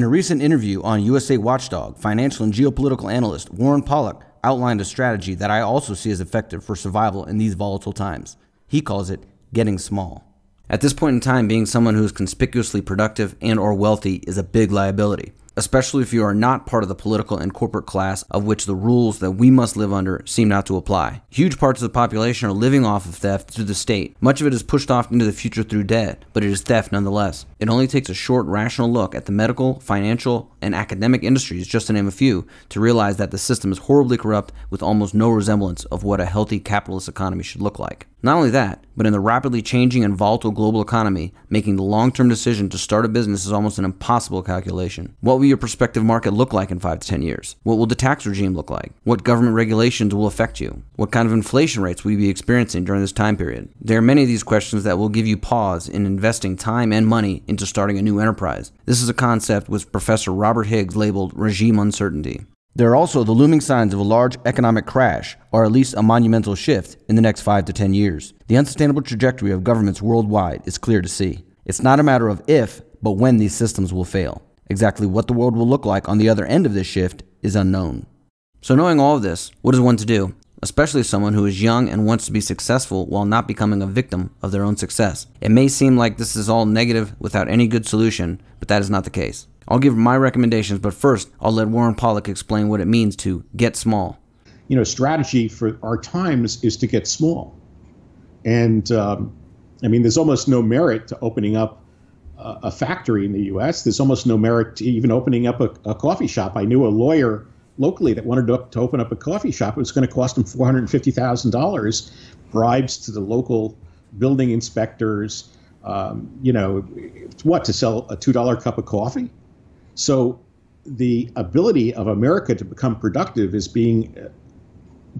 In a recent interview on USA Watchdog, financial and geopolitical analyst Warren Pollock outlined a strategy that I also see as effective for survival in these volatile times. He calls it getting small. At this point in time, being someone who is conspicuously productive and or wealthy is a big liability especially if you are not part of the political and corporate class of which the rules that we must live under seem not to apply. Huge parts of the population are living off of theft through the state. Much of it is pushed off into the future through debt, but it is theft nonetheless. It only takes a short, rational look at the medical, financial, and academic industries, just to name a few, to realize that the system is horribly corrupt with almost no resemblance of what a healthy capitalist economy should look like. Not only that, but in the rapidly changing and volatile global economy, making the long term decision to start a business is almost an impossible calculation. What will your prospective market look like in 5 to 10 years? What will the tax regime look like? What government regulations will affect you? What kind of inflation rates will you be experiencing during this time period? There are many of these questions that will give you pause in investing time and money into starting a new enterprise. This is a concept which Professor Robert Higgs labeled regime uncertainty. There are also the looming signs of a large economic crash, or at least a monumental shift, in the next 5 to 10 years. The unsustainable trajectory of governments worldwide is clear to see. It's not a matter of if, but when these systems will fail. Exactly what the world will look like on the other end of this shift is unknown. So, knowing all of this, what is one to do? Especially someone who is young and wants to be successful while not becoming a victim of their own success. It may seem like this is all negative without any good solution, but that is not the case. I'll give my recommendations, but first, I'll let Warren Pollock explain what it means to get small. You know, strategy for our times is to get small. And um, I mean, there's almost no merit to opening up a, factory in the US. There's almost no merit to even opening up a, a coffee shop. I knew a lawyer locally that wanted to, to open up a coffee shop. It was going to cost him $450,000, bribes to the local building inspectors. Um, you know, what, to sell a $2 cup of coffee? So the ability of America to become productive is being uh,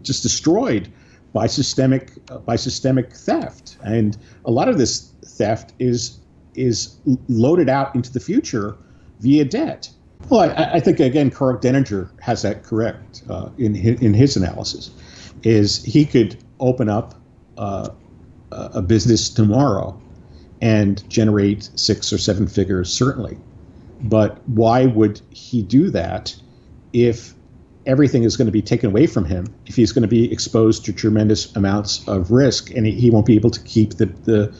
just destroyed by systemic uh, by systemic theft, and a lot of this theft is is loaded out into the future via debt. Well, I, I think again, Karl Denninger has that correct uh, in his, in his analysis. Is he could open up uh, a business tomorrow and generate six or seven figures certainly but why would he do that if everything is going to be taken away from him, if he's going to be exposed to tremendous amounts of risk and he, won't be able to keep the, the,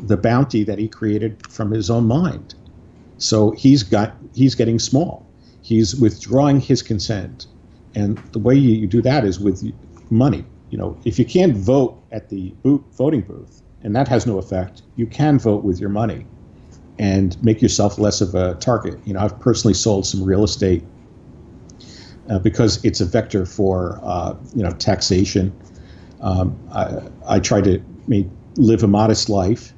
the bounty that he created from his own mind? So he's got he's getting small. He's withdrawing his consent. And the way you, do that is with money. You know, if you can't vote at the voting booth, and that has no effect, you can vote with your money and make yourself less of a target. You know, I've personally sold some real estate uh, because it's a vector for uh, you know taxation. Um, I, I, try to make, live a modest life,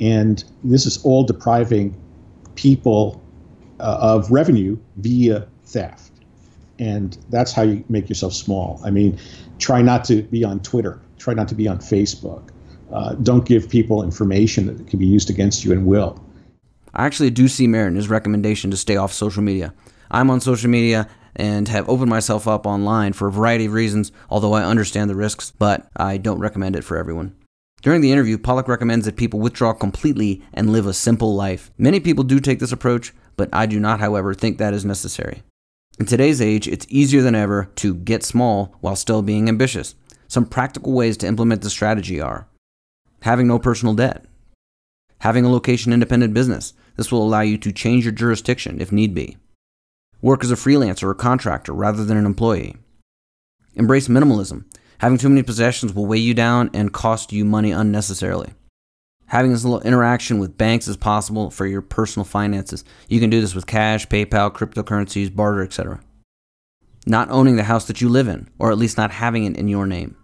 and this is all depriving people uh, of revenue via theft, and that's how you make yourself small. I mean, try not to be on Twitter. Try not to be on Facebook. Uh, don't give people information that can be used against you and will. I actually do see merit in his recommendation to stay off social media. I'm on social media and have opened myself up online for a variety of reasons, although I understand the risks, but I don't recommend it for everyone. During the interview, Pollock recommends that people withdraw completely and live a simple life. Many people do take this approach, but I do not, however, think that is necessary. In today's age, it's easier than ever to get small while still being ambitious. Some practical ways to implement this strategy are having no personal debt, having a location independent business, this will allow you to change your jurisdiction if need be. Work as a freelancer or contractor rather than an employee. Embrace minimalism. Having too many possessions will weigh you down and cost you money unnecessarily. Having as little interaction with banks as possible for your personal finances. You can do this with cash, PayPal, cryptocurrencies, barter, etc. Not owning the house that you live in, or at least not having it in your name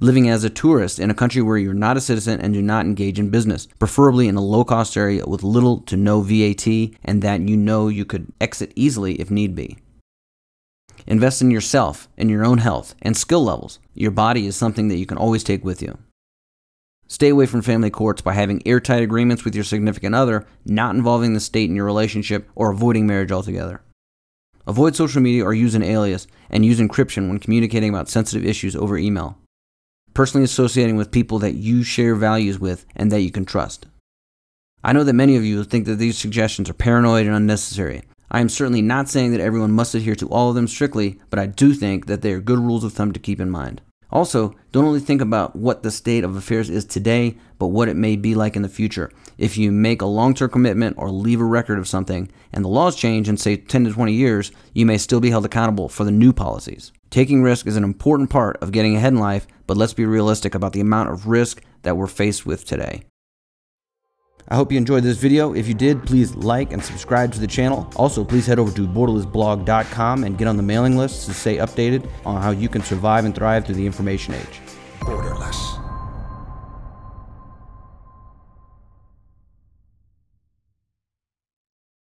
living as a tourist in a country where you're not a citizen and do not engage in business, preferably in a low cost area with little to no VAT and that you know you could exit easily if need be. Invest in yourself and your own health and skill levels. Your body is something that you can always take with you. Stay away from family courts by having airtight agreements with your significant other, not involving the state in your relationship, or avoiding marriage altogether. Avoid social media or use an alias, and use encryption when communicating about sensitive issues over email personally associating with people that you share values with and that you can trust. I know that many of you think that these suggestions are paranoid and unnecessary. I am certainly not saying that everyone must adhere to all of them strictly, but I do think that they are good rules of thumb to keep in mind. Also, don't only think about what the state of affairs is today, but what it may be like in the future. If you make a long term commitment or leave a record of something, and the laws change in, say, 10 to 20 years, you may still be held accountable for the new policies. Taking risk is an important part of getting ahead in life, but let's be realistic about the amount of risk that we're faced with today. I hope you enjoyed this video. If you did, please like and subscribe to the channel. Also, please head over to borderlessblog.com and get on the mailing list to stay updated on how you can survive and thrive through the information age.